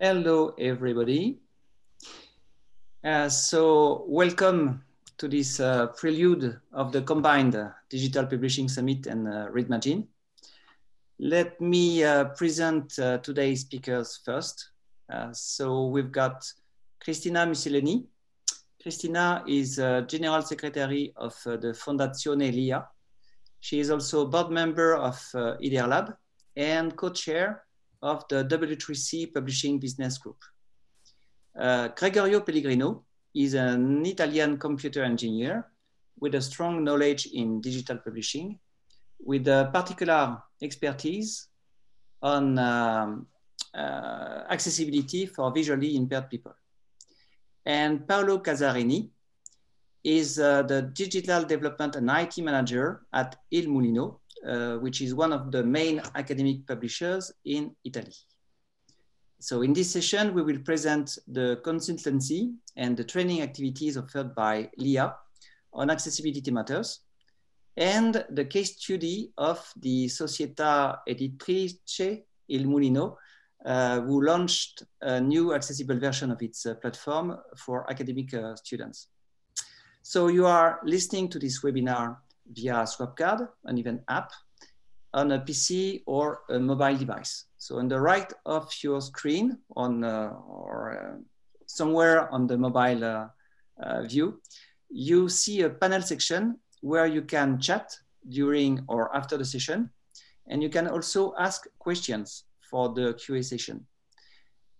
Hello, everybody. Uh, so welcome to this uh, prelude of the combined uh, Digital Publishing Summit and uh, ReadMagine. Let me uh, present uh, today's speakers first. so we've got Cristina Mussolini. Cristina is General Secretary of the Fondazione LIA. She is also board member of uh, Lab and co-chair of the W3C Publishing Business Group. Uh, Gregorio Pellegrino is an Italian computer engineer with a strong knowledge in digital publishing, with a particular expertise on um, uh, accessibility for visually impaired people. And Paolo Casarini is uh, the digital development and IT manager at Il Mulino, which is one of the main academic publishers in Italy. So in this session, we will present the consultancy and the training activities offered by LIA on accessibility matters and the case study of the Società Editrice Il Mulino, uh, who launched a new accessible version of its uh, platform for academic uh, students. So you are listening to this webinar via Swapcard, an event app, on a PC or a mobile device. So on the right of your screen on uh, or uh, somewhere on the mobile uh, uh view, you see a panel section where you can chat during or after the session. And you can also ask questions for the QA session.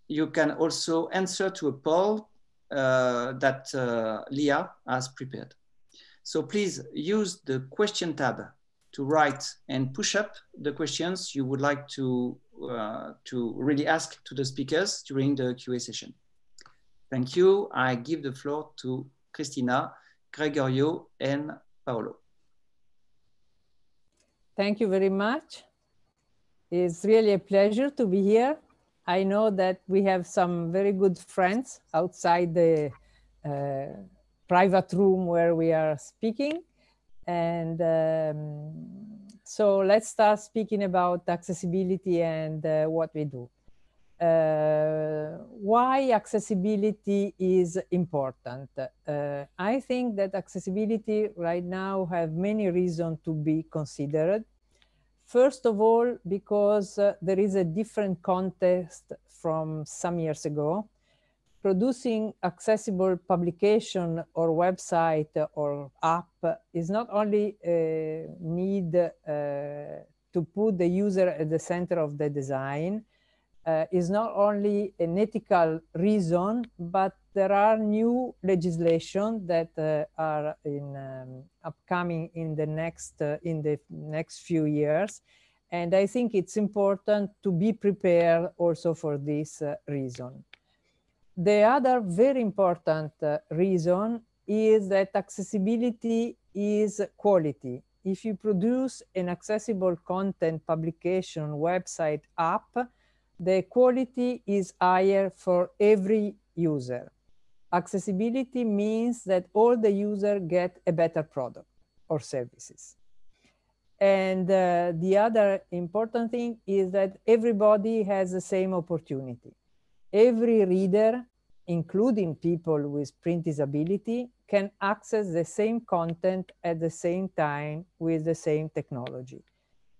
You can also answer to a poll uh, that uh, LIA has prepared. So please use the question tab to write and push up the questions you would like to, uh, to really ask to the speakers during the QA session. Thank you. I give the floor to Cristina, Gregorio, and Paolo. Thank you very much. It's really a pleasure to be here I know that we have some very good friends outside the uh, private room where we are speaking. And um, so let's start speaking about accessibility and uh, what we do. Uh, why accessibility is important. Uh, I think that accessibility right now have many reasons to be considered. First of all, because uh, there is a different context from some years ago. Producing accessible publication or website or app is not only a need uh, to put the user at the center of the design, uh, is not only an ethical reason, but there are new legislation that uh, are in um, upcoming in the next uh, in the next few years. And i think it's important to be prepared also for this uh, reason the other very important uh, reason is that accessibility is quality if you produce an accessible content publication website app the quality is higher for every user accessibility means that all the user get a better product or services. And uh, the other important thing is that everybody has the same opportunity. Every reader, including people with print disability, can access the same content at the same time with the same technology.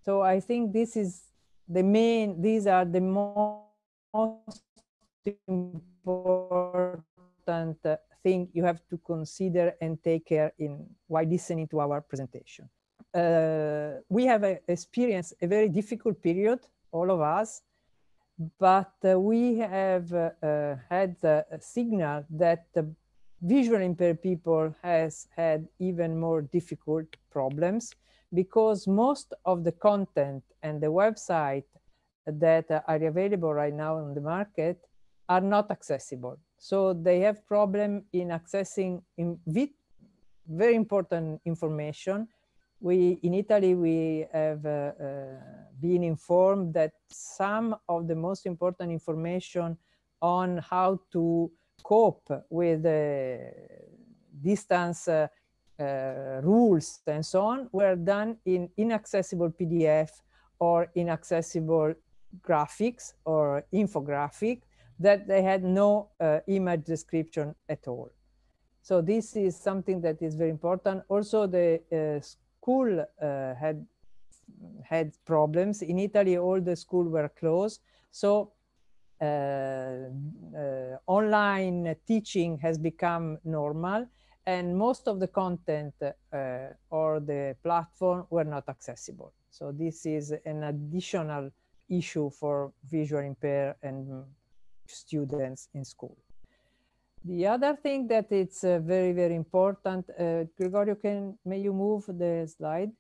So I think this is the main, these are the most important thing you have to consider and take care in while listening to our presentation. Uh, we have experienced a very difficult period, all of us, but we have had a signal that the visually impaired people has had even more difficult problems because most of the content and the website that are available right now on the market are not accessible. So they have problem in accessing in very important information. We in Italy we have uh, uh, been informed that some of the most important information on how to cope with uh, distance uh, uh, rules and so on were done in inaccessible PDF or inaccessible graphics or infographic that they had no uh, image description at all. So this is something that is very important. Also, the school uh, had had problems. In Italy, all the schools were closed. So uh, uh, online teaching has become normal and most of the content uh, or the platform were not accessible. So this is an additional issue for visual impaired and students in school. The other thing that it's uh, very, very important, uh, Gregorio, can, may you move the slide?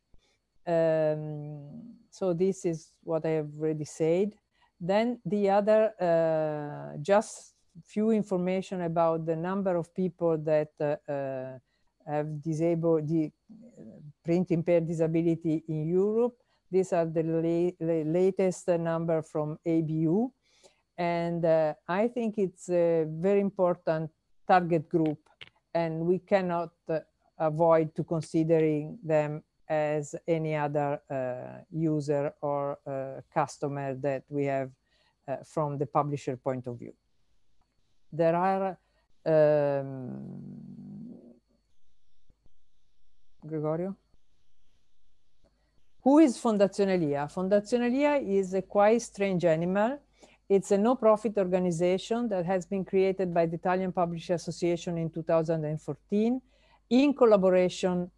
Um, so this is what I have already said. Then the other, uh, just few information about the number of people that uh, uh, have disabled the print impaired disability in Europe. These are the la latest number from EBU. And uh, I think it's a very important target group and we cannot uh, avoid to considering them as any other uh, user or uh, customer that we have from the publisher point of view. There are um, Gregorio? Who is Fondazione LIA? Fondazione LIA is a quite strange animal. It's a no-profit organization that has been created by the Italian Publisher Association in 2014 in collaboration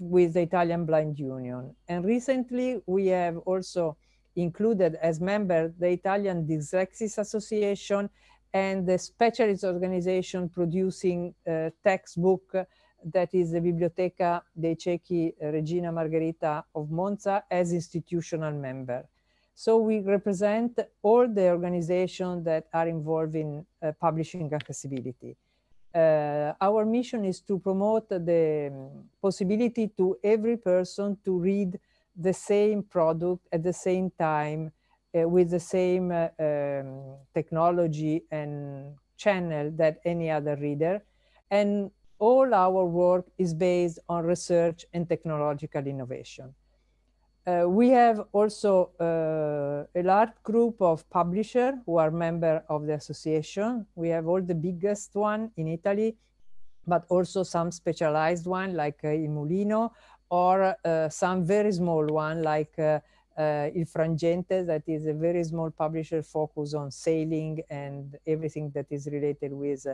with the Italian Blind Union. And recently we have also included as member the Italian Dyslexia Association and the specialist organization producing uh, textbook that is the Biblioteca dei Ciechi Regina Margherita of Monza as institutional member. So we represent all the organizations that are involved in uh, publishing accessibility. Uh, our mission is to promote the um, possibility to every person to read the same product at the same time uh, with the same uh, um, technology and channel that any other reader. And all our work is based on research and technological innovation. Uh, we have also uh, a large group of publishers who are members of the association. We have all the biggest one in Italy, but also some specialized one like uh, Mulino or uh, some very small one like uh, uh, Il Frangente that is a very small publisher focused on sailing and everything that is related with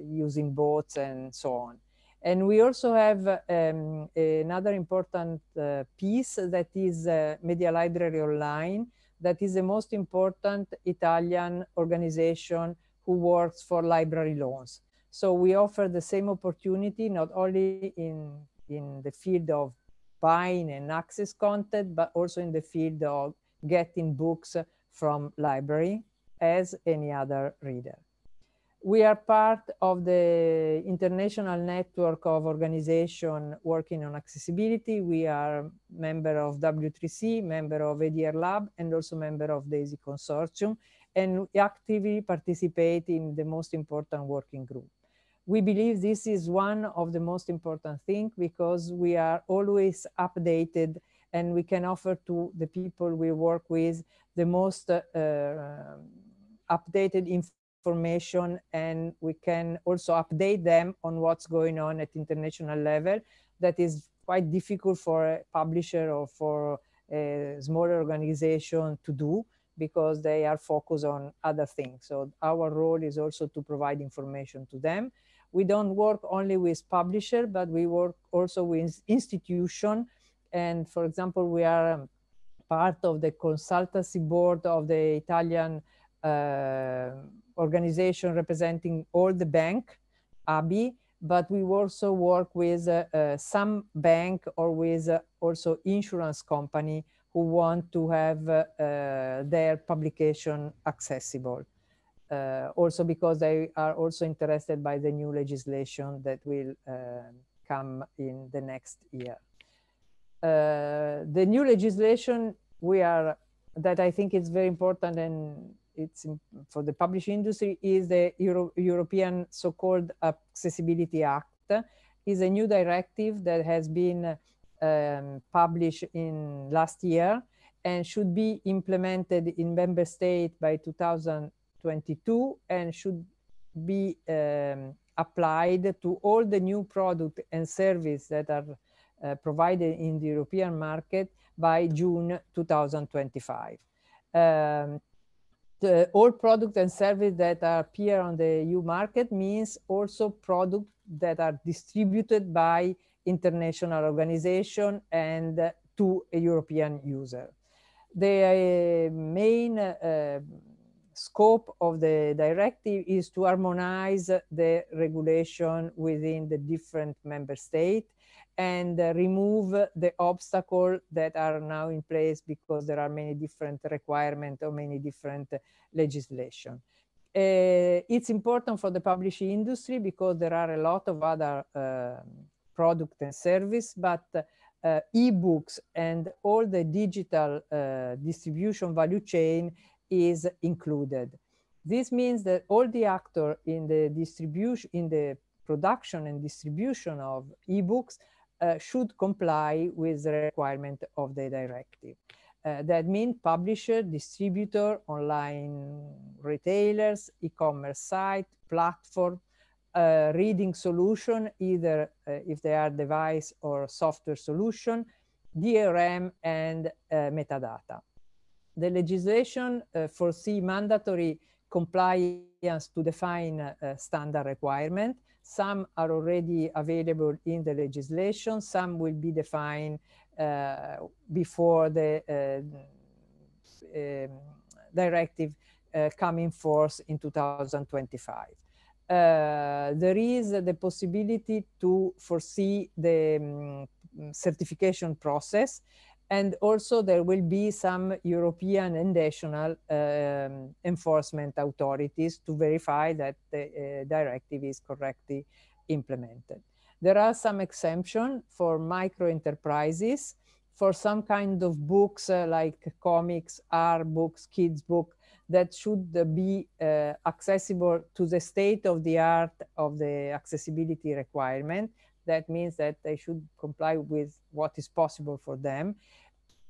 using boats and so on. And we also have um, another important uh, piece that is uh, Media Library Online, that is the most important Italian organization who works for library loans. So we offer the same opportunity, not only in, in the field of buying and access content, but also in the field of getting books from library as any other reader we are part of the international network of organization working on accessibility. We are member of W3C, member of EDRLab, and also member of DAISY Consortium, and we actively participate in the most important working group. We believe this is one of the most important things because we are always updated and we can offer to the people we work with the most uh, updated information information and we can also update them on what's going on at international level that is quite difficult for a publisher or for a smaller organization to do because they are focused on other things. So our role is also to provide information to them. We don't work only with publisher, but we work also with institution. And for example, we are um, part of the consultancy board of the Italian organization representing all the bank, ABI, but we also work with uh, uh, some bank or with uh, also insurance company who want to have uh, uh, their publication accessible. Uh, also because they are also interested by the new legislation that will come in the next year. the new legislation we are that I think is very important and it's for the publishing industry is the Euro European so-called Accessibility Act. is a new directive that has been um, published in last year and should be implemented in member state by 2022 and should be um, applied to all the new product and service that are uh, provided in the European market by June 2025. Um, the, all products and services that appear on the EU market means also products that are distributed by international organization and to a European user. The uh, main uh, scope of the directive is to harmonize the regulation within the different member states and uh, remove the obstacle that are now in place because there are many different requirements or many different legislation. Uh, it's important for the publishing industry because there are a lot of other uh, product and service, but uh, e-books and all the digital uh, distribution value chain is included. This means that all the actors in the distribution, in the production and distribution of e-books uh, should comply with the requirement of the directive. Uh, that means publisher, distributor, online retailers, e-commerce site, platform, uh, reading solution, either uh, if they are device or software solution, DRM and uh, metadata. The legislation uh, foresee mandatory compliance to define standard requirement some are already available in the legislation. Some will be defined uh, before the uh, um, directive uh, come in force in 2025. Uh, there is the possibility to foresee the um, certification process and also there will be some European and national um, enforcement authorities to verify that the uh, directive is correctly implemented. There are some exemptions for micro enterprises for some kind of books uh, like comics, art books, kids book that should be uh, accessible to the state of the art of the accessibility requirement that means that they should comply with what is possible for them.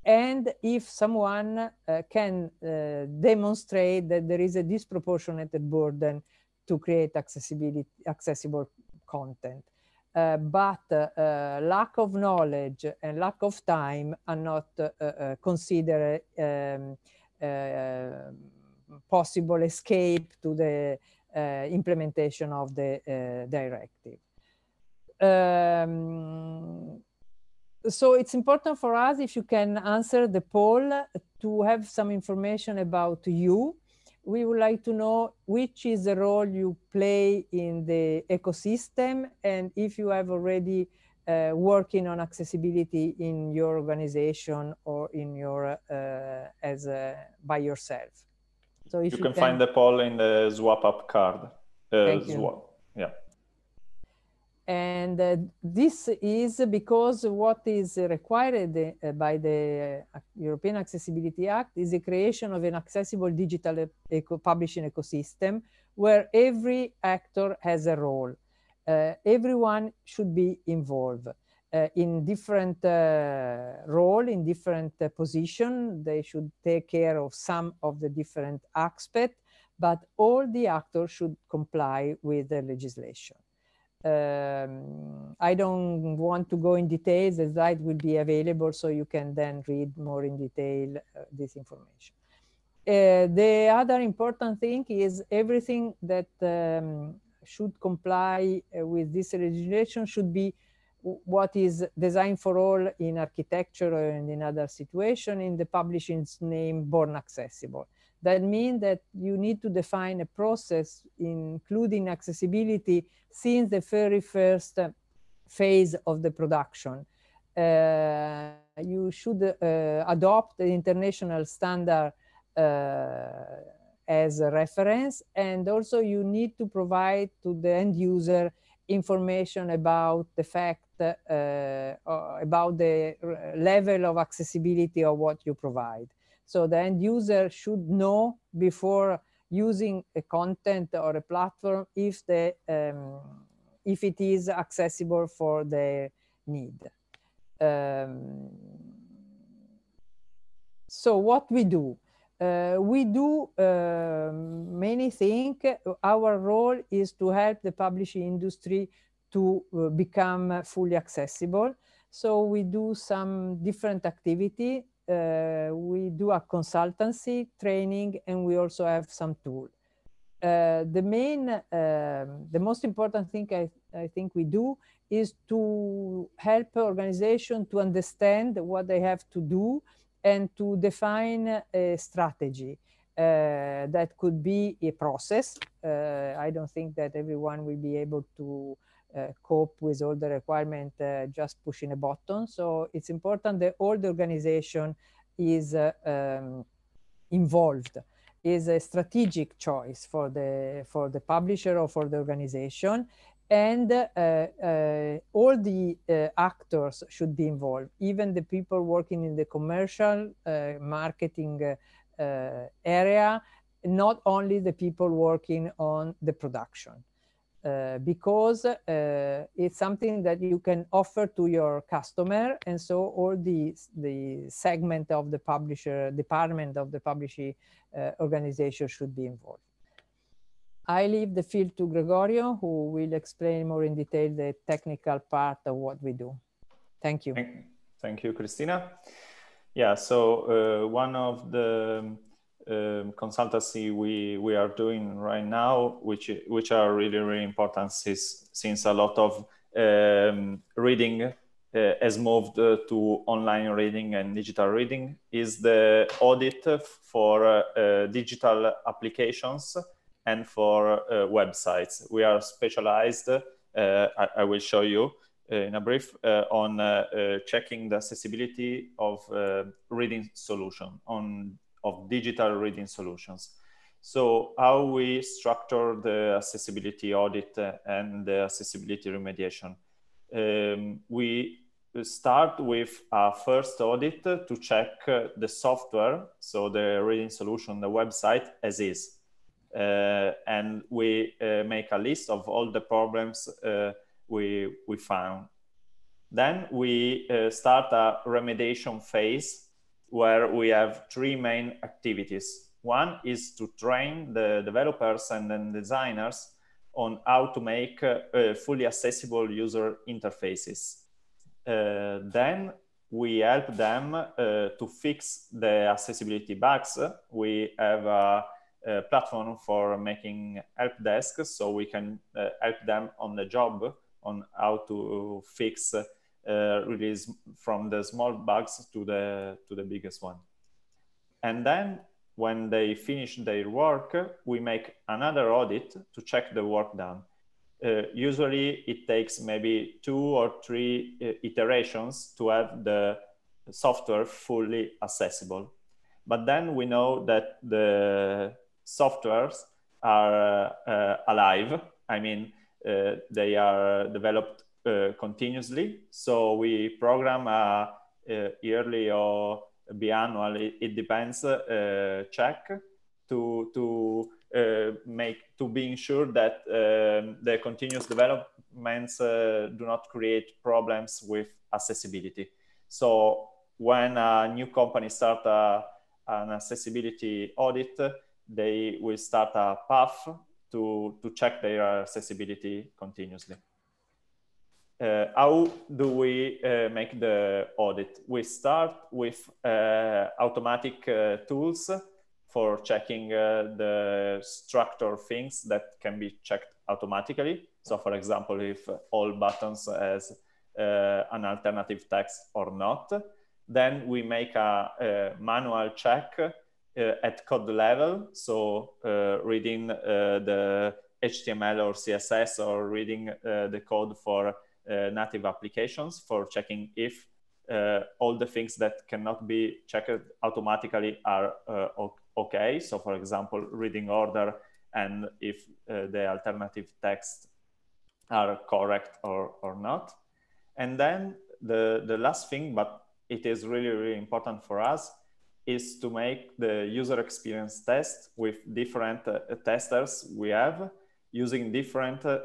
And if someone uh, can uh, demonstrate that there is a disproportionate burden to create accessibility, accessible content. Uh, but uh, uh, lack of knowledge and lack of time are not uh, considered um, possible escape to the implementation of the directive. Um, so it's important for us if you can answer the poll to have some information about you. We would like to know which is the role you play in the ecosystem and if you have already uh, working on accessibility in your organization or in your uh, as a, by yourself. So if you, you can, can, find the poll in the Zwap app card. Uh, Thank you. Zwap. Yeah. And uh, this is because what is required uh, by the uh, European Accessibility Act is the creation of an accessible digital eco publishing ecosystem where every actor has a role. Uh, everyone should be involved uh, in different uh, role, in different position. They should take care of some of the different aspects, but all the actors should comply with the legislation. Um, I don't want to go in details. The slide will be available so you can then read more in detail uh, this information. Uh, the other important thing is everything that um, should comply uh, with this legislation should be what is designed for all in architecture and in other situation in the publishing's name born accessible. That means that you need to define a process including accessibility since the very first phase of the production. Uh, you should uh, adopt the international standard uh, as a reference and also you need to provide to the end user information about the fact uh, about the level of accessibility of what you provide. So the end user should know before using a content or a platform if the um, if it is accessible for their need. Um, so what we do, Uh, we do uh, many things. Our role is to help the publishing industry to uh, become fully accessible. So we do some different activity. Uh, we do a consultancy training and we also have some tool. Uh, the main, um, the most important thing I, I think we do is to help organization to understand what they have to do and to define a strategy. Uh, that could be a process. Uh, I don't think that everyone will be able to cope with all the requirement uh, just pushing a button. So it's important that all the organization is uh, um, involved is a strategic choice for the for the publisher or for the organization. And uh, uh, all the uh, actors should be involved. Even the people working in the commercial marketing area not only the people working on the production uh, because uh, it's something that you can offer to your customer. And so all the the segment of the publisher department of the publishing uh, organization should be involved. I leave the field to Gregorio who will explain more in detail the technical part of what we do. Thank you. Thank, you Cristina. Yeah so uh, one of the um, consultancy we we are doing right now, which which are really really important since since a lot of um, reading uh, has moved uh, to online reading and digital reading, is the audit for uh, uh digital applications and for uh, websites. We are specialized. Uh, I, I, will show you in a brief on checking the accessibility of reading solution on of digital reading solutions. So how we structure the accessibility audit and the accessibility remediation. Um, we start with a first audit to check the software, so the reading solution, the website as is. Uh, and we uh, make a list of all the problems uh, we, we found. Then we uh, start a remediation phase where we have three main activities. One is to train the developers and then designers on how to make uh, fully accessible user interfaces. Uh, then we help them uh, to fix the accessibility bugs. We have a, a platform for making help desks, so we can uh, help them on the job on how to fix release from the small bugs to the to the biggest one. And then when they finish their work, we make another audit to check the work done. Uh, usually it takes maybe two or three uh, iterations to have the software fully accessible. But then we know that the softwares are uh, alive. I mean, uh, they are developed uh, continuously. So we program a, a yearly or biannual, it, it depends, uh, check to, to uh, make, to being sure that um, the continuous developments uh, do not create problems with accessibility. So when a new company start a, an accessibility audit, they will start a path to, to check their accessibility continuously. Uh, how do we uh, make the audit? We start with uh, automatic uh, tools for checking uh, the structure things that can be checked automatically. So for example, if all buttons has uh, an alternative text or not, then we make a, a manual check at code level. So reading the HTML or CSS or reading the code for native applications for checking if uh, all the things that cannot be checked automatically are uh, okay. So for example, reading order and if the alternative text are correct or, or not. And then the, the last thing, but it is really, really important for us, is to make the user experience test with different uh, testers we have using different uh,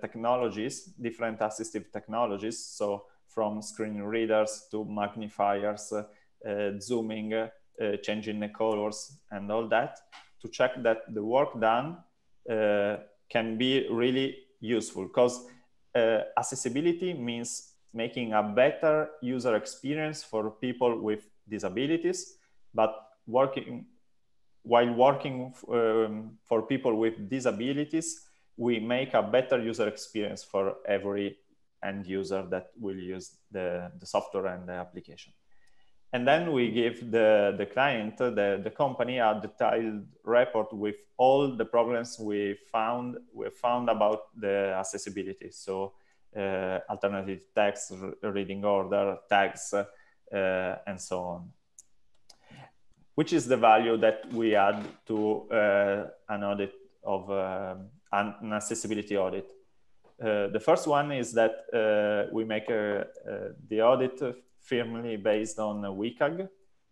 technologies, different assistive technologies. So from screen readers to magnifiers, uh, zooming, uh, changing the colors and all that to check that the work done uh, can be really useful because uh, accessibility means making a better user experience for people with disabilities but working while working um, for people with disabilities we make a better user experience for every end user that will use the, the software and the application. And then we give the, the client, the, the company, a detailed report with all the problems we found, we found about the accessibility. So uh, alternative text, reading order, tags, uh, and so on. Which is the value that we add to uh, an audit of um, an accessibility audit. Uh, the first one is that uh, we make a, uh, the audit firmly based on WCAG.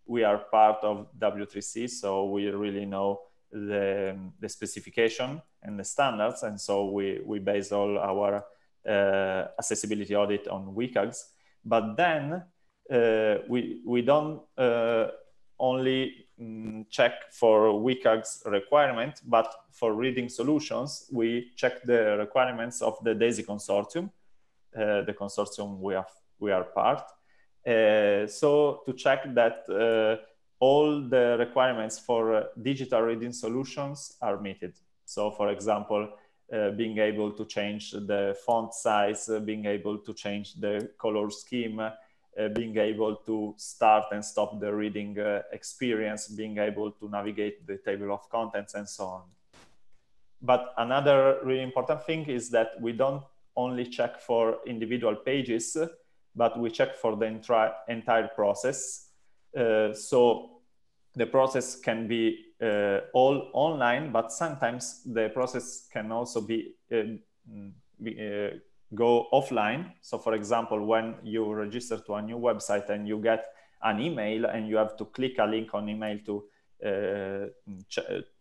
We are part of W3C, so we really know the, the specification and the standards. And so we, we base all our uh, accessibility audit on WCAGs. But then uh, we, we don't uh, only um, check for WCAG's requirement, but for reading solutions, we check the requirements of the DAISY consortium, uh, the consortium we are, we are part. Uh, so to check that uh, all the requirements for uh, digital reading solutions are meted. So for example, uh, being able to change the font size, uh, being able to change the color scheme, uh, being able to start and stop the reading uh, experience, being able to navigate the table of contents and so on. But another really important thing is that we don't only check for individual pages, but we check for the entire process. Uh, so the process can be uh, all online, but sometimes the process can also be, uh, be go offline. So for example, when you register to a new website and you get an email and you have to click a link on email to uh,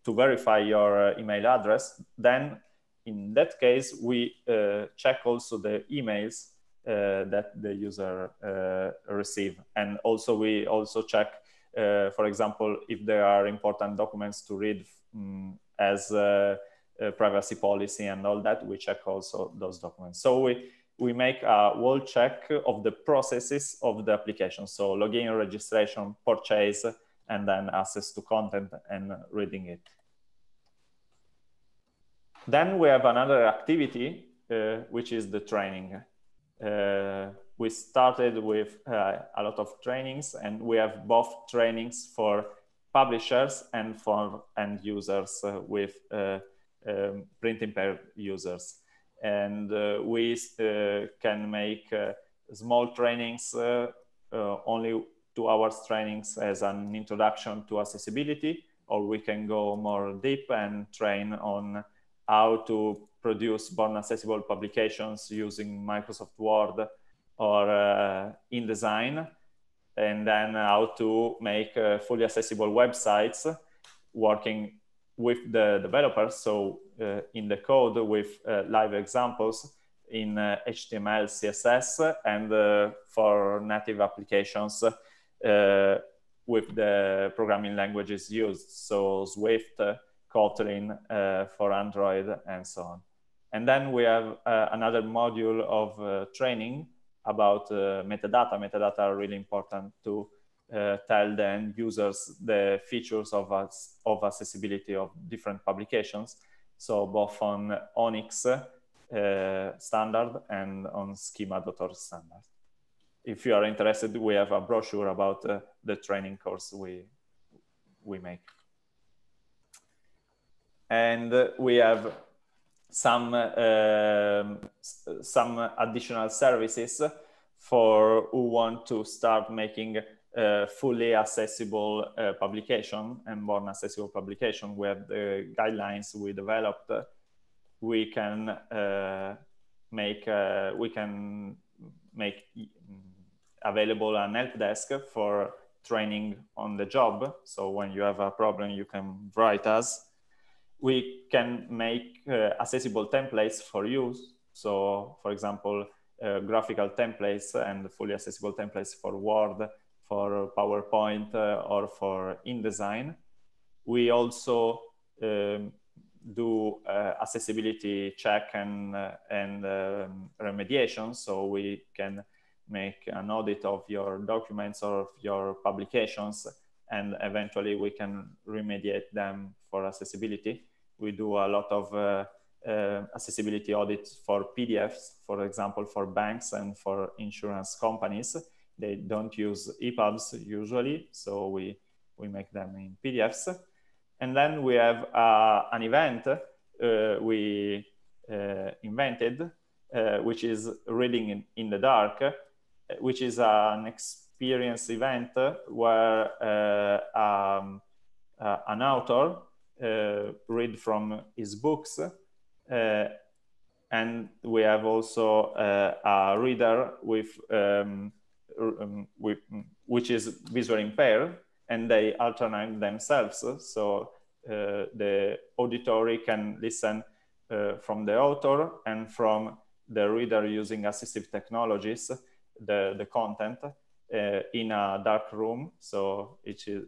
to verify your uh, email address, then in that case, we uh, check also the emails uh, that the user uh, receive. And also we also check, uh, for example, if there are important documents to read um, as uh, privacy policy and all that, we check also those documents. So we, we make a wall check of the processes of the application. So login, registration, purchase, and then access to content and reading it. Then we have another activity, uh, which is the training. Uh, we started with uh, a lot of trainings and we have both trainings for publishers and for end users uh, with um, print impaired users. And uh, we uh, can make uh, small trainings, only two hours trainings as an introduction to accessibility, or we can go more deep and train on how to produce born accessible publications using Microsoft Word or uh, InDesign, and then how to make uh, fully accessible websites working with the developers. So uh, in the code with uh, live examples in HTML, uh, CSS, and uh, for native applications uh, with the programming languages used. So Swift, uh, Kotlin for Android, and so on. And then we have another module of training about metadata. Metadata are really important to uh, tell the end users the features of, us, of accessibility of different publications. So both on ONIX uh, standard and on schema.org standard. If you are interested, we have a brochure about uh, the training course we, we make. And we have some, um, some additional services for who want to start making fully accessible uh, publication and born accessible publication. We have the guidelines we developed. We can uh, make uh, we can make available an help desk for training on the job. So when you have a problem, you can write us. We can make uh, accessible templates for use. So, for example, uh, graphical templates and fully accessible templates for Word, for PowerPoint uh, or for InDesign. We also um, do uh, accessibility check and, uh, and um, remediation. So we can make an audit of your documents or your publications and eventually we can remediate them for accessibility. We do a lot of uh, uh, accessibility audits for PDFs, for example, for banks and for insurance companies. They don't use EPUBs usually, so we, we make them in PDFs. And then we have uh, an event uh, we uh, invented, uh, which is reading in, in the dark, which is an experience event where um, an author read from his books and we have also uh, a reader with, um, um, which is visually impaired and they alternate themselves so uh, the auditory can listen uh, from the author and from the reader using assistive technologies, the, the content uh, in a dark room. So it is,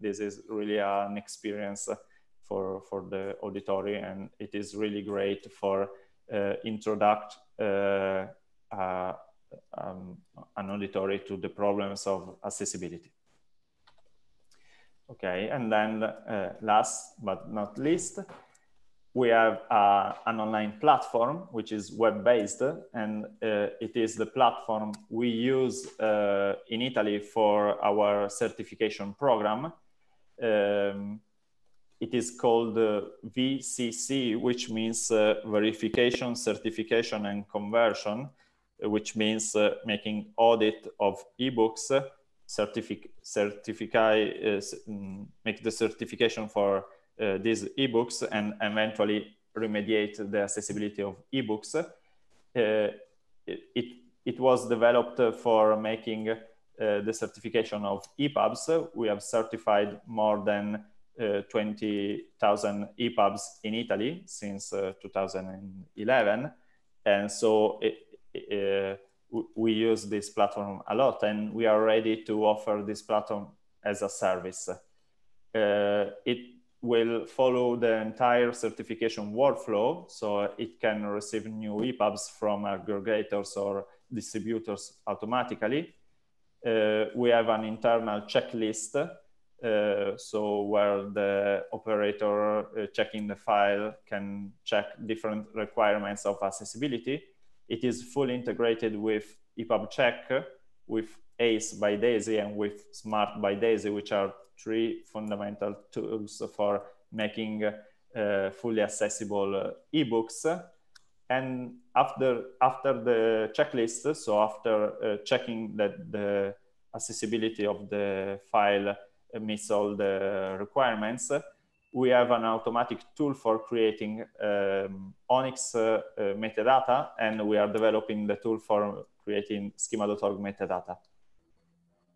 this is really an experience for, for the auditory and it is really great for uh, introduct uh, uh, um, an auditory to the problems of accessibility. Okay, and then uh, last but not least, we have uh, an online platform which is web-based and uh, it is the platform we use uh, in Italy for our certification program. Um, it is called uh, VCC, which means uh, verification, certification, and conversion, which means making audit of ebooks certific certify uh, mm, make the certification for uh, these ebooks and eventually remediate the accessibility of ebooks. Uh, it, it was developed for making uh, the certification of EPUBs. We have certified more than uh, 20,000 EPUBs in Italy since uh, 2011. And so it, we use this platform a lot and we are ready to offer this platform as a service. Uh, it will follow the entire certification workflow, so it can receive new EPUBs from aggregators or distributors automatically. Uh, we have an internal checklist, uh, so where the operator uh, checking the file can check different requirements of accessibility it is fully integrated with EPUB Check, with ACE by DAISY, and with Smart by DAISY, which are three fundamental tools for making uh, fully accessible uh, ebooks. And after, after the checklist, so after uh, checking that the accessibility of the file meets all the requirements, we have an automatic tool for creating um, ONIX uh, uh, metadata, and we are developing the tool for creating schema.org metadata.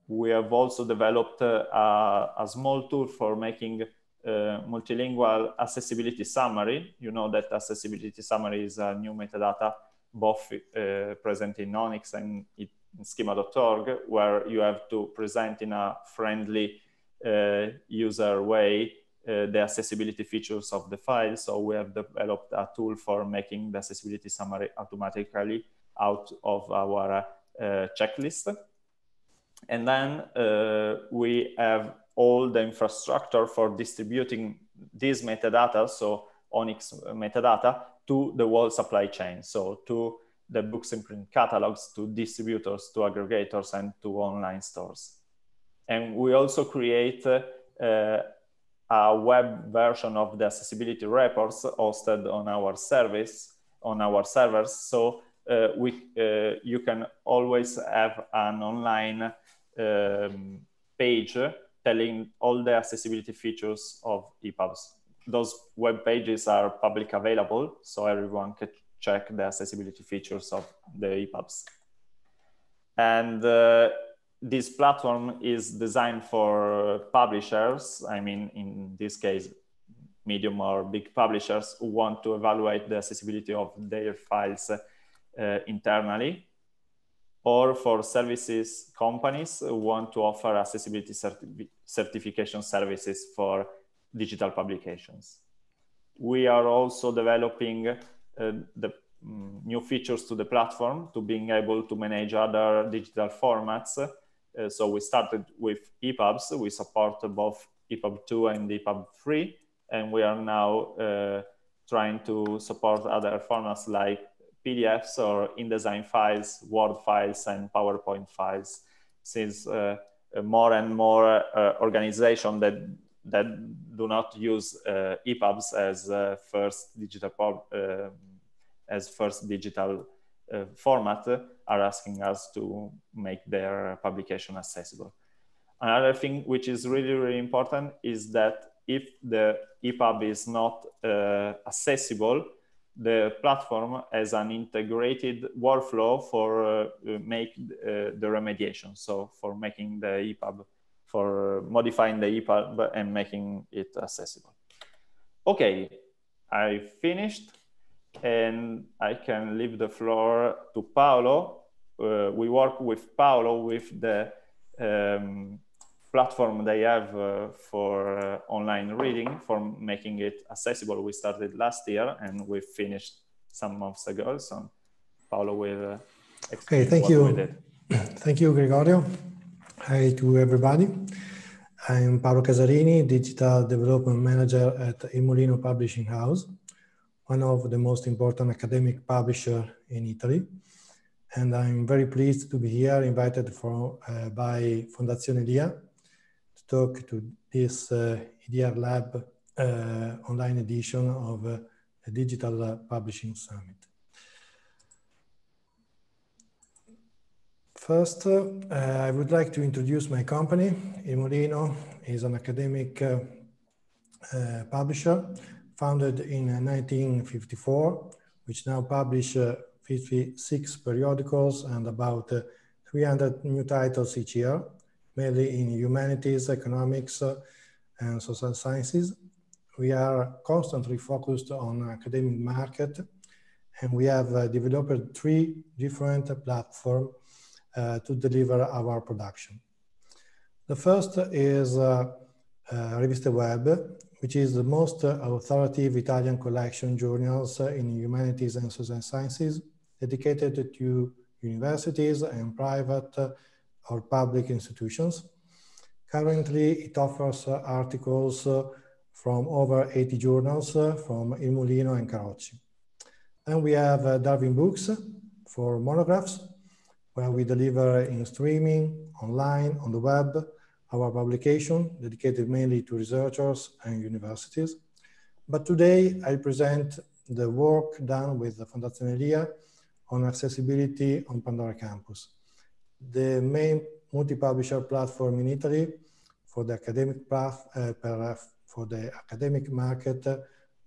We have also developed uh, a, a, small tool for making uh, multilingual accessibility summary. You know that accessibility summary is a new metadata, both uh, present in ONIX and in schema.org, where you have to present in a friendly uh, user way uh, the accessibility features of the file. So we have developed a tool for making the accessibility summary automatically out of our uh, checklist. And then uh, we have all the infrastructure for distributing these metadata, so ONIX metadata, to the whole supply chain. So to the books imprint catalogs, to distributors, to aggregators, and to online stores. And we also create uh, a web version of the accessibility reports hosted on our service on our servers so uh, we uh, you can always have an online um, page telling all the accessibility features of EPUBs. Those web pages are public available, so everyone can check the accessibility features of the EPUBs. And uh, this platform is designed for publishers. I mean, in this case, medium or big publishers who want to evaluate the accessibility of their files uh, internally. or for services companies who want to offer accessibility certi certification services for digital publications. We are also developing uh, the um, new features to the platform to being able to manage other digital formats. Uh, so we started with EPUBs. We support both EPUB 2 and EPUB 3. And we are now uh, trying to support other formats like PDFs or InDesign files, Word files, and PowerPoint files, since uh, more and more uh, organizations that that do not use uh, EPUBs as uh, first digital uh, as first digital uh, format are asking us to make their publication accessible. Another thing which is really really important is that if the EPUB is not accessible, the platform has an integrated workflow for uh, make uh, the remediation. So for making the EPUB, for modifying the EPUB and making it accessible. Okay, I finished and I can leave the floor to Paolo. Uh, we work with Paolo with the um, platform they have uh, for uh, online reading for making it accessible. We started last year and we finished some months ago. So Paolo will uh, Okay, thank you. Thank you, Gregorio. Hi to everybody. I'm Paolo Casarini, Digital Development Manager at Il Mulino Publishing House, one of the most important academic publisher in Italy. And I'm very pleased to be here, invited for, uh, by Fondazione Lia, to talk to this uh, Lab uh, online edition of uh, the Digital Publishing Summit. First, uh, I would like to introduce my company. Il Mulino is an academic uh, uh, publisher founded in 1954, which now publish 56 periodicals and about 300 new titles each year mainly in humanities, economics, uh, and social sciences. We are constantly focused on academic market, and we have uh, developed three different platforms uh, to deliver our production. The first is uh, uh, Riviste Web, which is the most authoritative Italian collection journals in humanities and social sciences dedicated to universities and private or public institutions. Currently, it offers uh, articles uh, from over 80 journals uh, from Il Mulino and Carocci. Then we have Darwin Books for monographs, where we deliver in streaming, online, on the web, our publication dedicated mainly to researchers and universities. But today I present the work done with the Fondazione Lia on accessibility on Pandora Campus the main multi-publisher platform in Italy for the academic path, uh, for the academic market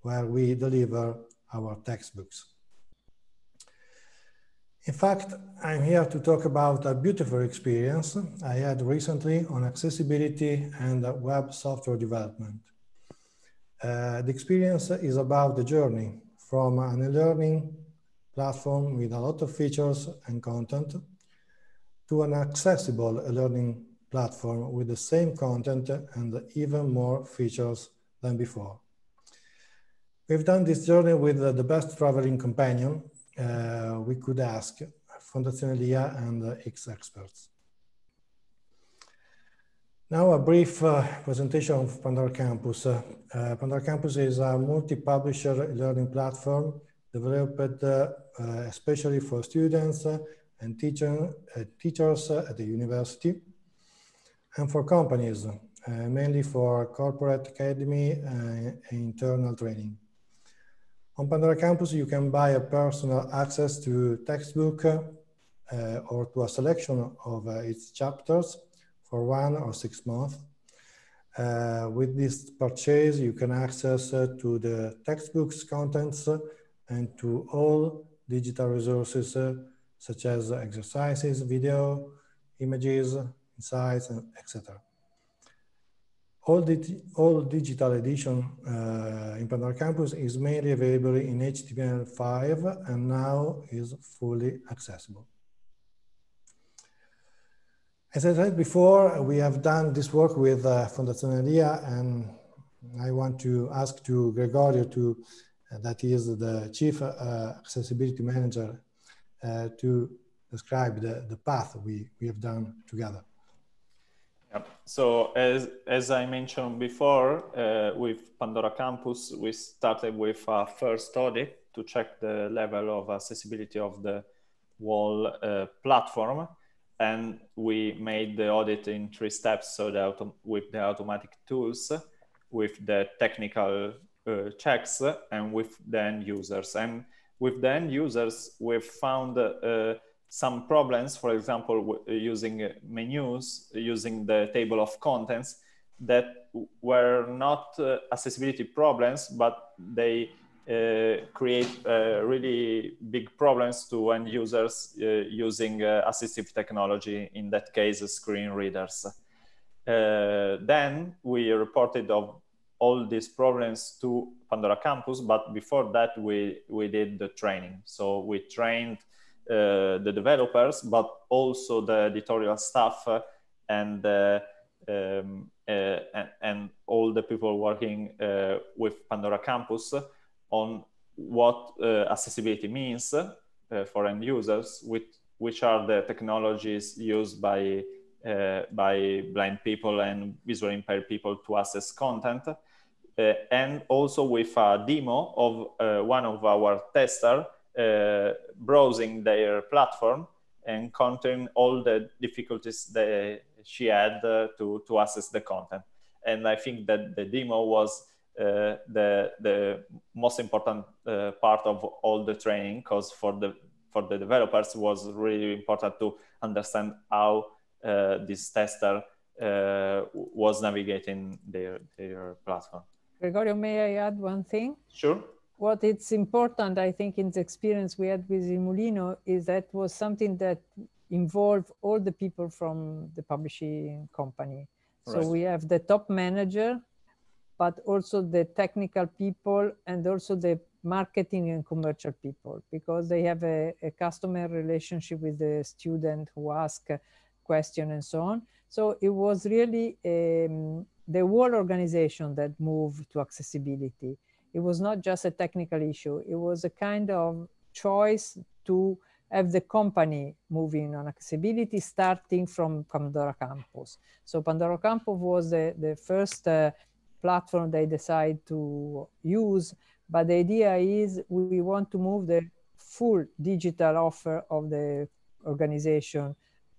where we deliver our textbooks. In fact, I'm here to talk about a beautiful experience I had recently on accessibility and web software development. Uh, the experience is about the journey from an e-learning platform with a lot of features and content to an accessible learning platform with the same content and even more features than before. We've done this journey with the best traveling companion uh, we could ask, Fondazione Lia and uh, X experts. Now a brief uh, presentation of Pandora Campus. Uh, uh, Pandora Campus is a multi-publisher learning platform developed uh, especially for students and teacher, uh, teachers at the university, and for companies, uh, mainly for corporate academy and uh, internal training. On Pandora Campus, you can buy a personal access to textbook uh, or to a selection of uh, its chapters for one or six months. Uh, with this purchase, you can access to the textbook's contents and to all digital resources such as exercises, video, images, insights, etc. All, all digital edition uh, in Pandora Campus is mainly available in HTML5 and now is fully accessible. As I said before, we have done this work with uh, Fondazione Lia, and I want to ask to Gregorio, to, uh, that is the Chief uh, Accessibility Manager, uh, to describe the, the path we, we have done together. So as, as I mentioned before, uh, with Pandora Campus, we started with a first audit to check the level of accessibility of the wall uh, platform. And we made the audit in three steps. So that with the automatic tools, with the technical uh, checks, and with the end users. And with the end users, we've found uh, some problems, for example, using menus, using the table of contents that were not uh, accessibility problems, but they uh, create uh, really big problems to end users uh, using uh, assistive technology, in that case, screen readers. Uh, then we reported of all these problems to Pandora Campus, but before that we, we did the training. So we trained uh, the developers, but also the editorial staff uh, and, uh, um, and, and all the people working with Pandora Campus on what accessibility means for end users, with, which are the technologies used by uh, by blind people and visually impaired people to access content. Uh, and also with a demo of uh, one of our testers uh, browsing their platform and encountering all the difficulties that she had uh, to, to access the content. And I think that the demo was uh, the, the most important uh, part of all the training because for the, for the developers was really important to understand how uh, this tester uh, was navigating their, their platform. Gregorio, may I add one thing? Sure what it's important, I think, in the experience we had with Il Mulino is that was something that involved all the people from the publishing company. So we have the top manager, but also the technical people and also the marketing and commercial people, because they have a, a customer relationship with the student who ask question and so on. So it was really um, the whole organization that moved to accessibility it was not just a technical issue. It was a kind of choice to have the company moving on accessibility starting from Pandora Campus. So Pandora Campus was the, the first uh, platform they decided to use, but the idea is we want to move the full digital offer of the organization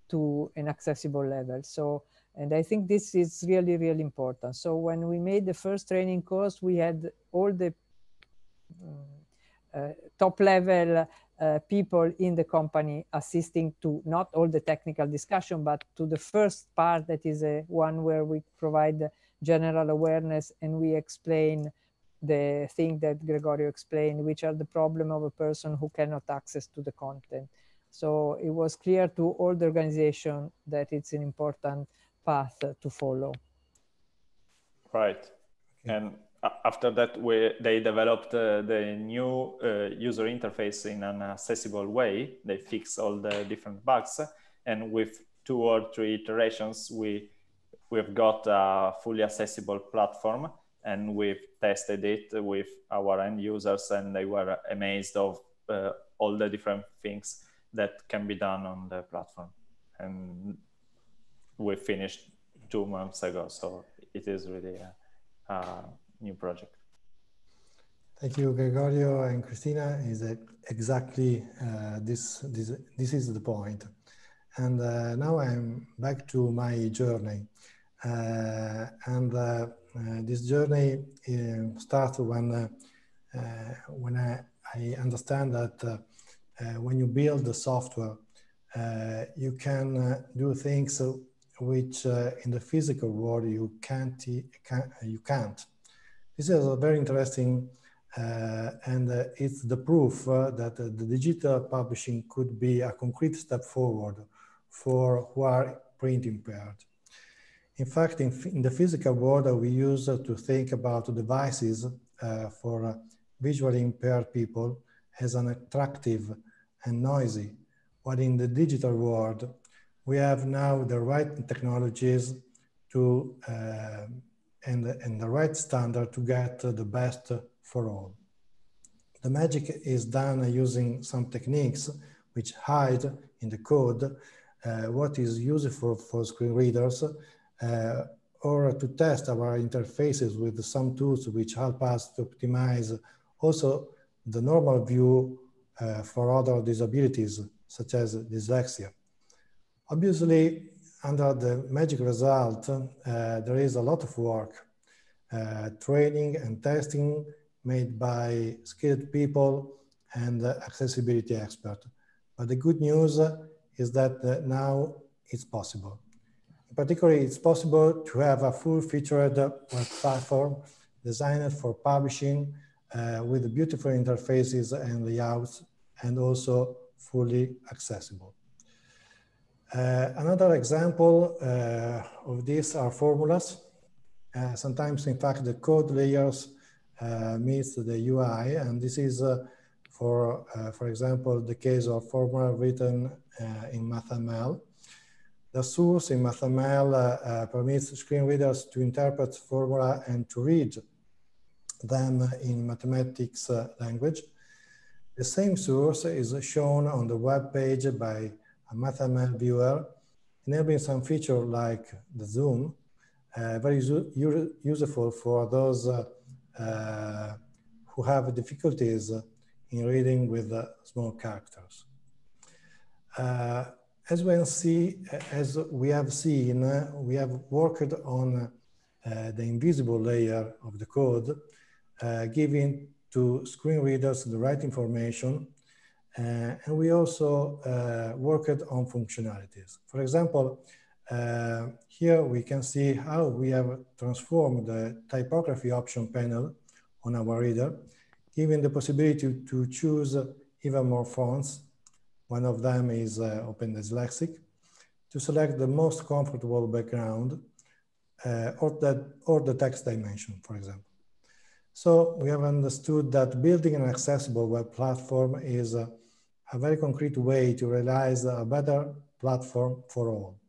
to an accessible level. So and I think this is really, really important. So when we made the first training course, we had all the uh, top level uh, people in the company assisting to not all the technical discussion, but to the first part that is a one where we provide general awareness and we explain the thing that Gregorio explained, which are the problem of a person who cannot access to the content. So it was clear to all the organization that it's an important path to follow. Right. And after that, we, they developed uh, the new uh, user interface in an accessible way. They fix all the different bugs. And with two or three iterations, we, we've got a fully accessible platform and we've tested it with our end users and they were amazed of uh, all the different things that can be done on the platform. And we finished two months ago. So it is really a, a new project. Thank you, Gregorio and Cristina. Is exactly uh, this, this? This is the point. And uh, now I'm back to my journey. Uh, and uh, uh, this journey uh, starts when when I, I, understand that when you build the software, you can do things which uh, in the physical world you can't, can, you can't. This is a very interesting uh, and uh, it's the proof uh, that the digital publishing could be a concrete step forward for who are print impaired. In fact, in, in the physical world, uh, we use to think about devices uh, for visually impaired people as an attractive and noisy, but in the digital world, we have now the right technologies to uh, and, and the right standard to get the best for all. The magic is done using some techniques which hide in the code uh, what is useful for screen readers uh, or to test our interfaces with some tools which help us to optimize also the normal view uh, for other disabilities such as dyslexia. Obviously, under the magic result, uh, there is a lot of work, uh, training and testing made by skilled people and accessibility experts. But the good news is that uh, now it's possible. Particularly, it's possible to have a full-featured web platform designed for publishing uh, with beautiful interfaces and layouts and also fully accessible. Uh, another example uh, of this are formulas. Uh, sometimes, in fact, the code layers uh, meets the UI, and this is uh, for, uh, for example, the case of formula written in MathML. The source in MathML permits screen readers to interpret formula and to read them in mathematics language. The same source is shown on the web page by a MathML viewer, enabling some feature like the zoom, uh, very useful for those uh, uh, who have difficulties in reading with small characters. Uh, as we see, as we have seen, we have worked on uh, the invisible layer of the code, uh, giving to screen readers the right information uh, and we also uh, worked on functionalities. For example, uh, here we can see how we have transformed the typography option panel on our reader, giving the possibility to choose even more fonts. One of them is uh, Open Dyslexic, to select the most comfortable background uh, or, that, or the text dimension, for example. So we have understood that building an accessible web platform is uh, a very concrete way to realize a better platform for all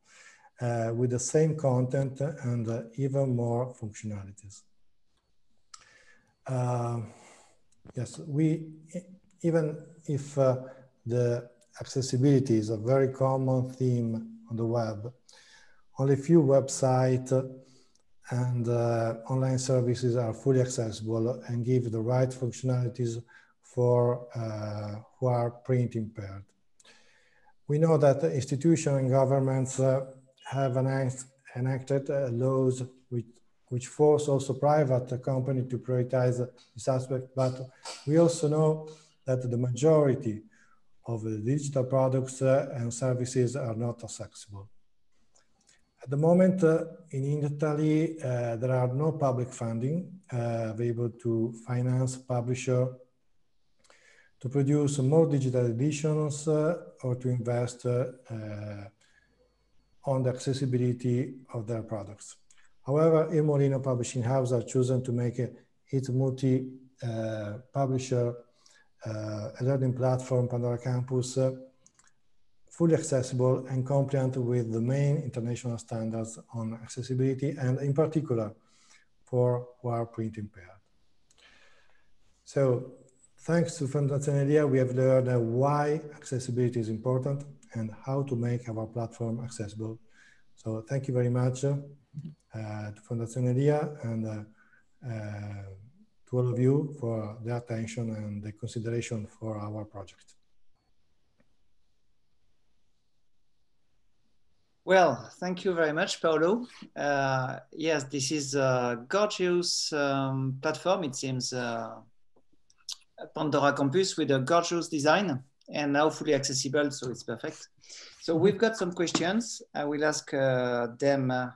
uh, with the same content and uh, even more functionalities. Uh, yes, we, even if uh, the accessibility is a very common theme on the web, only few websites and uh, online services are fully accessible and give the right functionalities for uh, who are print impaired. We know that institutions and governments uh, have enacted uh, laws which, which force also private companies to prioritize this aspect, but we also know that the majority of the digital products and services are not accessible. At the moment, uh, in Italy, uh, there are no public funding uh, available to finance publisher to produce more digital editions uh, or to invest uh, on the accessibility of their products. However, Il Mulino Publishing House has chosen to make its multi-publisher uh, learning platform, Pandora Campus, uh, fully accessible and compliant with the main international standards on accessibility and in particular for who are print impaired. So Thanks to Fondazione Lia, we have learned why accessibility is important and how to make our platform accessible. So thank you very much uh, to Fondazione Lia and uh, uh, to all of you for the attention and the consideration for our project. Well, thank you very much, Paolo. Uh, yes, this is a gorgeous um, platform. It seems uh, Pandora Campus with a gorgeous design and now fully accessible, so it's perfect. So we've got some questions. I will ask uh, them uh,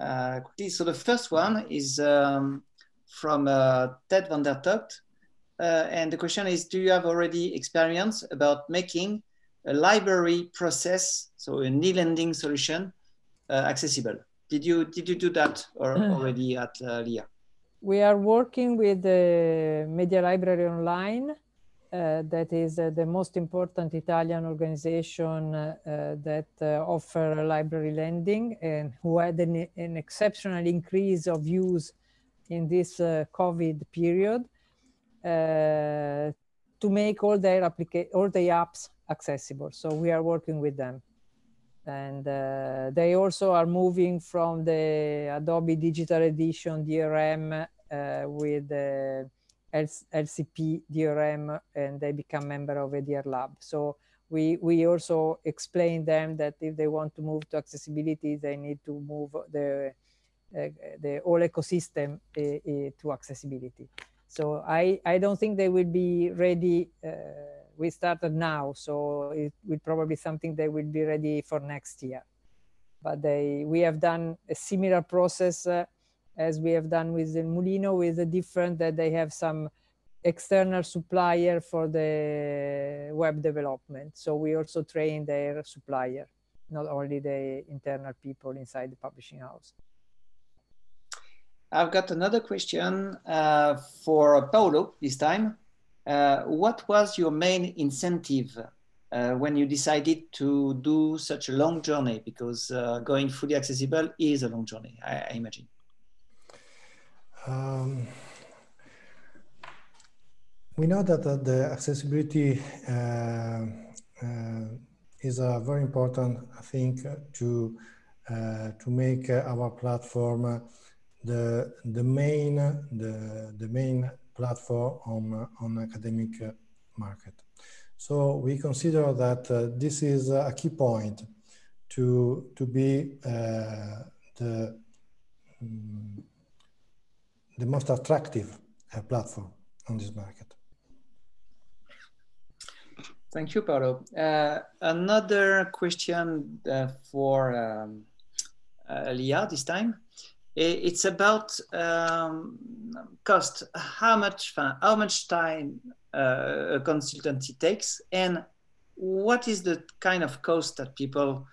uh, quickly. So the first one is um, from uh, Ted van der Tocht. Uh, and the question is, do you have already experience about making a library process, so a e-lending solution, uh, accessible? Did you, did you do that or already at LIA? We are working with the Media Library Online uh, that is uh, the most important Italian organization uh, that offer library lending and who had an, an, exceptional increase of use in this COVID period to make all their all the apps accessible. So we are working with them. And uh, they also are moving from the Adobe Digital Edition DRM uh, with the LCP DRM and they become member of EDRLab. So we, we also explain them that if they want to move to accessibility, they need to move the, uh, the whole ecosystem uh, uh, to accessibility. So I, I don't think they will be ready. We started now, so it will probably something they will be ready for next year. But they, we have done a similar process uh, as we have done with the Mulino, with the different that they have some external supplier for the web development. So we also train their supplier, not only the internal people inside the publishing house. I've got another question uh, for Paolo this time. Uh, what was your main incentive uh, when you decided to do such a long journey? Because uh, going fully accessible is a long journey, I, I imagine. Um, we know that uh, the accessibility uh, is a very important thing to to make our platform the the main the the main platform on on academic market. So we consider that uh, this is a key point to to be uh, the um, the most attractive uh, platform on this market. Thank you, Paolo. Uh, another question uh, for um, uh, Lia this time. It's about um, cost. How much how much time uh, a consultancy takes, and what is the kind of cost that people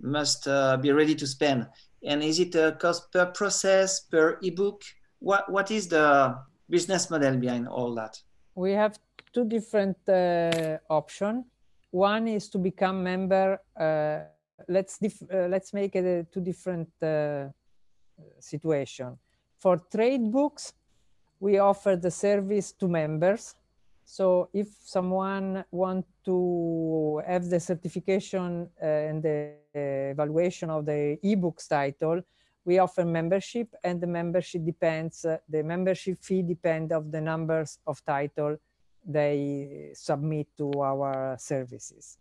must uh, be ready to spend? And is it a cost per process, per ebook? what what is the business model behind all that? We have two different uh, options. One is to become member. Uh, let's uh, let's make it a two different uh, situation. For trade books, we offer the service to members. So if someone want to have the certification uh, and the evaluation of the ebooks title, we offer membership and the membership depends, uh, the membership fee depends of the numbers of title they submit to our services.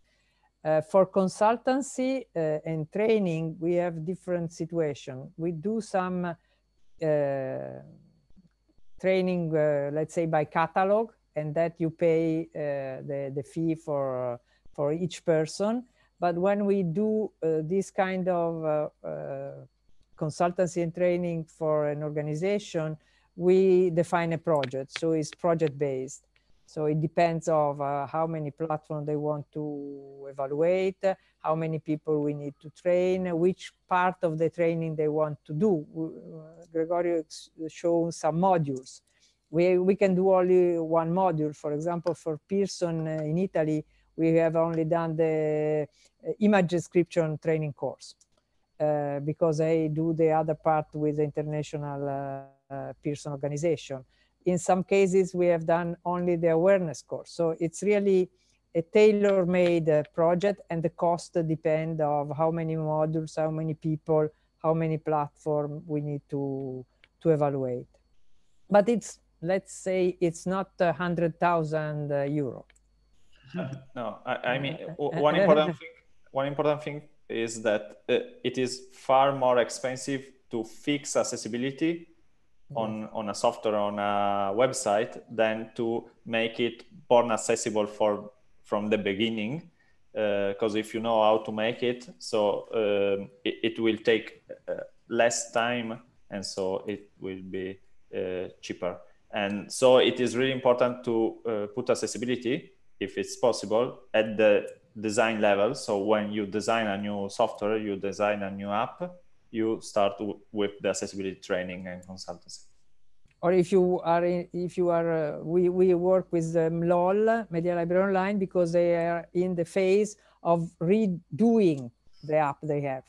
Uh, for consultancy uh, and training, we have different situation. We do some uh, training, uh, let's say by catalog, and that you pay uh, the, the fee for, for each person. But when we do this kind of consultancy and training for an organization, we define a project. So it's project based. So it depends of uh, how many platforms they want to evaluate, how many people we need to train, which part of the training they want to do. Uh, Gregorio shows some modules. We, we can do only one module. For example, for Pearson uh, in Italy, we have only done the uh, image description training course. Uh, because I do the other part with the international uh, Pearson organization. In some cases, we have done only the awareness course. So it's really a tailor-made uh, project and the cost depend of how many modules, how many people, how many platform we need to, to evaluate. But it's, let's say it's not a hundred thousand uh, euro. no, I, I mean, uh, uh, one important thing, one important thing is that uh, it is far more expensive to fix accessibility on, on a software on a website than to make it born accessible for from the beginning because uh, if you know how to make it so uh, it, it, will take uh, less time and so it will be uh, cheaper and so it is really important to uh, put accessibility if it's possible at the design level. So when you design a new software, you design a new app, you start with the accessibility training and consultancy. or if you are in, if you are uh, we we work with MLOL Media Library Online because they are in the phase of redoing the app they have.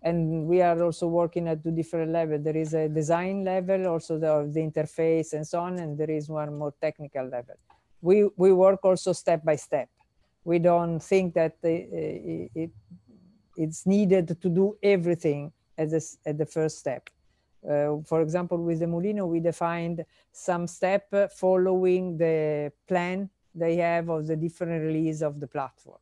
And we are also working at two different levels there is a design level also the, the interface and so on and there is one more technical level. We we work also step by step. We don't think that the, it, it it's needed to do everything as a, at the first step uh, for example, with the Mulino, we defined some step following the plan they have of the different release of the platform.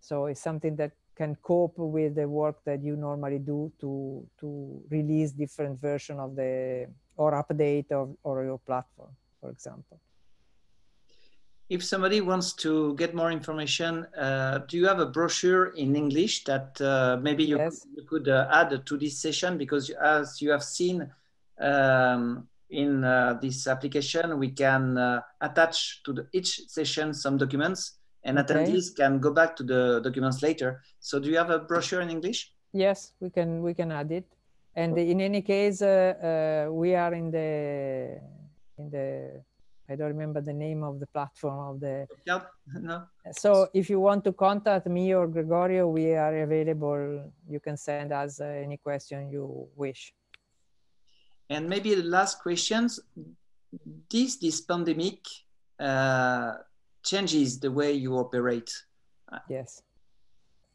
So it's something that can cope with the work that you normally do to, to release different version of the, or update of or your platform, for example if somebody wants to get more information, uh, do you have a brochure in English that uh, maybe you, yes. you could uh, add to this session? Because as you have seen um, in uh, this application, we can uh, attach to the, each session some documents and okay. attendees can go back to the documents later. So do you have a brochure in English? Yes, we can, we can add it. And in any case, uh, we are in the, in the I don't remember the name of the platform of the. Yep. No. So if you want to contact me or Gregorio, we are available. You can send us uh, any question you wish. And maybe the last questions. This this pandemic uh, changes the way you operate. Yes.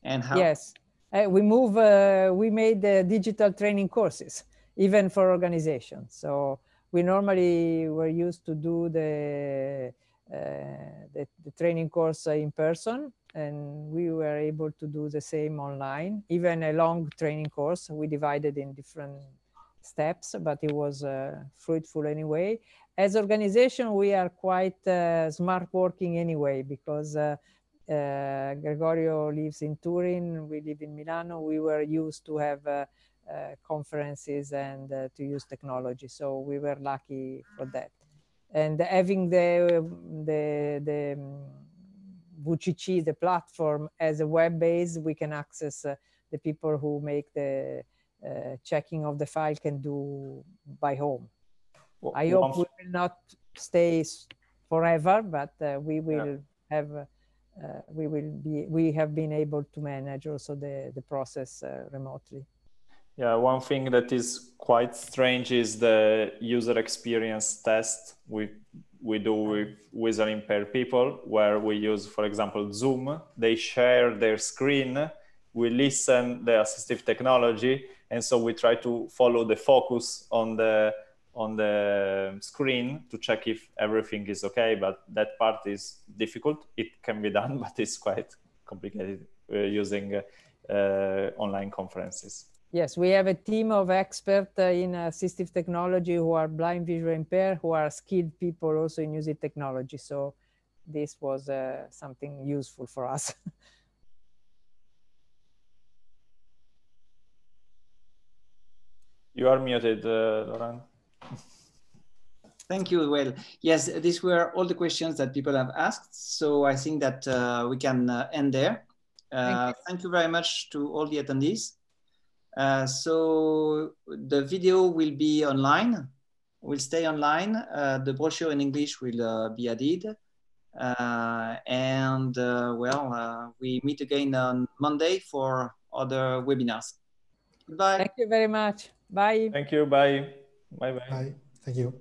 And how? Yes, uh, we move. Uh, we made digital training courses even for organizations. So we normally were used to do the, uh, the, the, training course in person and we were able to do the same online, even a long training course. We divided in different steps, but it was uh, fruitful anyway. As organization, we are quite uh, smart working anyway, because uh, uh, Gregorio lives in Turin, we live in Milano. We were used to have uh, conferences and uh, to use technology. So we were lucky for that. And having the, the, the um, VCC, the platform, as a web base, we can access uh, the people who make the uh, checking of the file can do by home. Well, I hope we will not stay forever, but uh, we will yeah. have, uh, we will be, we have been able to manage also the, the process remotely. Yeah, one thing that is quite strange is the user experience test we we do with visually impaired people, where we use, for example, Zoom. They share their screen. We listen the assistive technology, and so we try to follow the focus on the on the screen to check if everything is okay. But that part is difficult. It can be done, but it's quite complicated uh, using uh, online conferences. Yes, we have a team of experts uh, in assistive technology who are blind, visually impaired, who are skilled people also in using technology. So this was uh, something useful for us. you are muted, uh, Laurent. Thank you. Well, yes, these were all the questions that people have asked. So I think that uh, we can uh, end there. Thank you. thank you very much to all the attendees. Uh, so the video will be online, will stay online. Uh, the brochure in English will uh, be added. Uh, and uh, well, we meet again on Monday for other webinars. Goodbye. Thank you very much. Bye. Thank you. Bye. Bye-bye. Bye. Thank you.